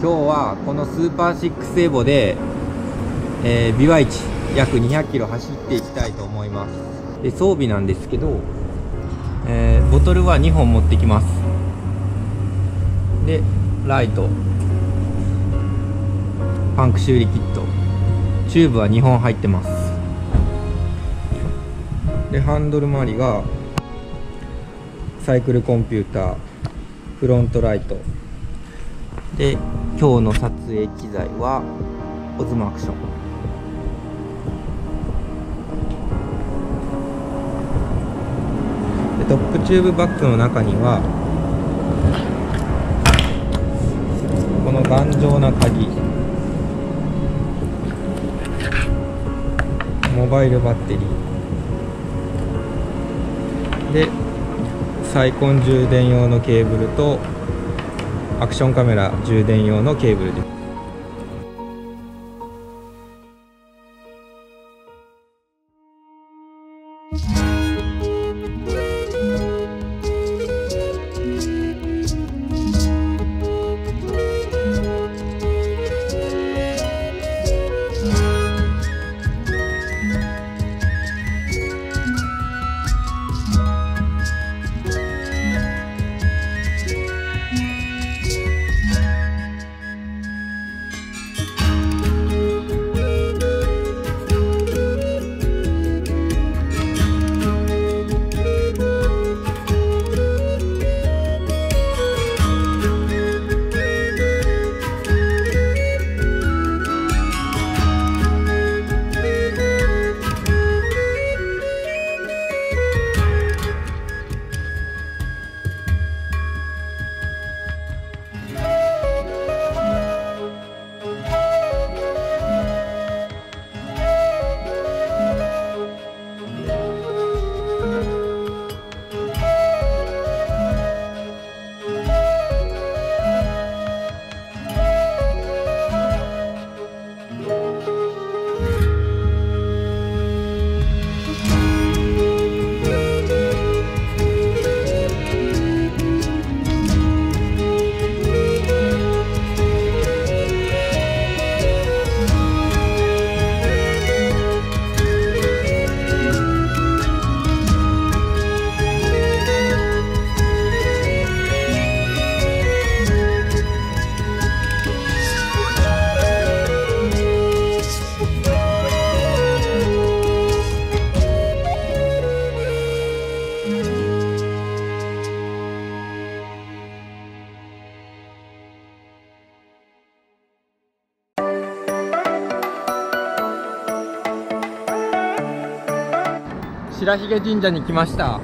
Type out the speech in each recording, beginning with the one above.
今日はこのスーパー6エボで、えー、ビワイチ約200キロ走っていきたいと思います。で装備なんですけど、えー、ボトルは2本持ってきます。でライト。パンク修理キット。チューブは2本入ってます。でハンドル周りがサイクルコンピューター。フロントライト。で今日の撮影機材はオズマアクション。でトップチューブバッグの中にはこの頑丈な鍵。モバイルバッテリー。でサイコン充電用のケーブルとアクションカメラ充電用のケーブルです。白髭神社に来ました、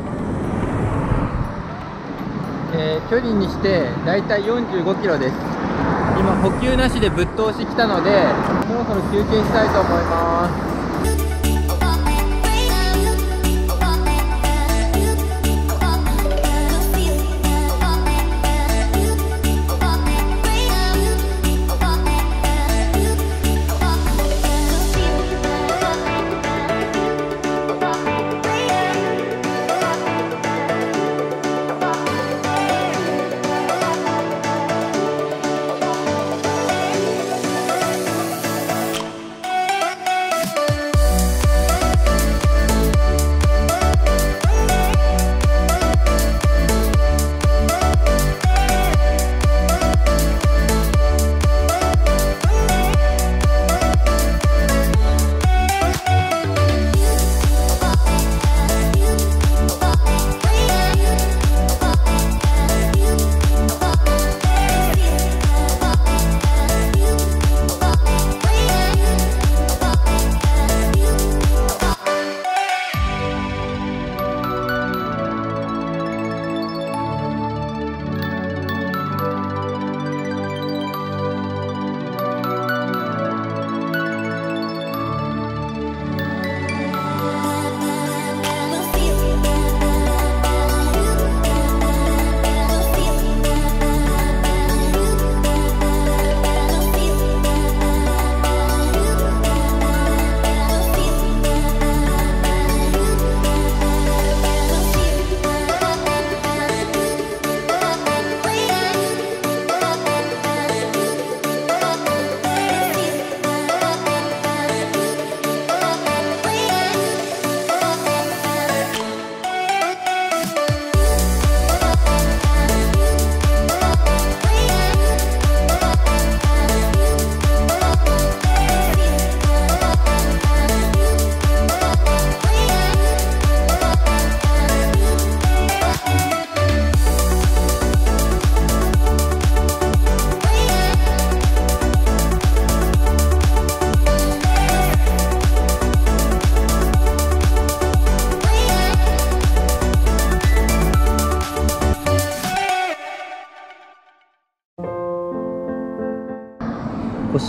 えー、距離にしてだいたい45キロです。今補給なしでぶっ通し来たのでそろそろ休憩したいと思います。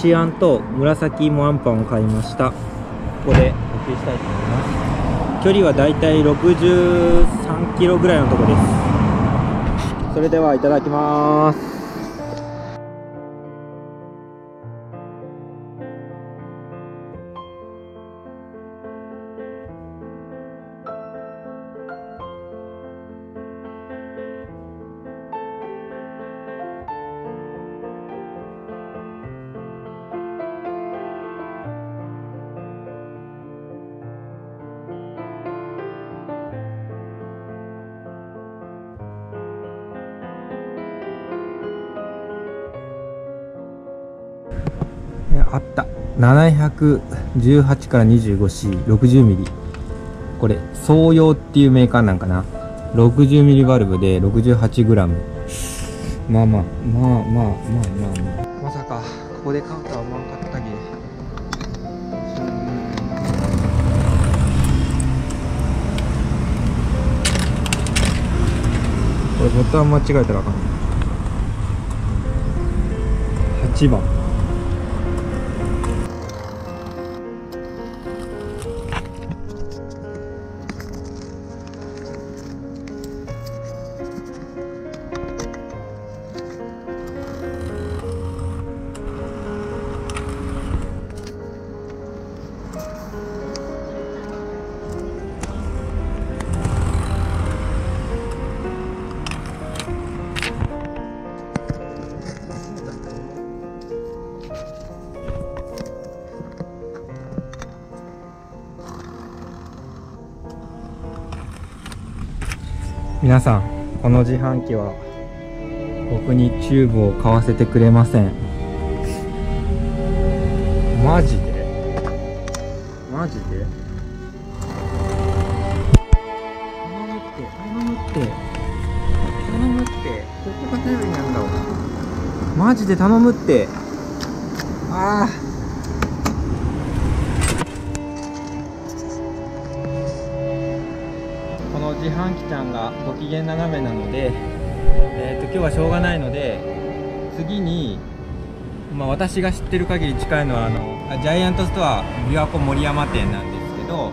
こしあんと紫芋あんパンを買いました。ここで補給したいと思います。距離はだいたい63キロぐらいのとこです。それではいただきます。あった。718から 25C60 ミリ。これ総用っていうメーカーなんかな。60ミリバルブで 68g まあまあまあまあまあまあまあ。まさかここで買うとは思わんかったけ。これボタン間違えたらあかん。8番。皆さんこの自販機は僕にチューブを買わせてくれません。マジで？マジで？頼むって頼むって頼むってここが頼りなんだわ。マジで頼むって。ああ自販機ちゃんがご機嫌斜めなので、えー、と今日はしょうがないので次に、まあ、私が知ってる限り近いのはあのジャイアントストア琵琶湖森山店なんですけど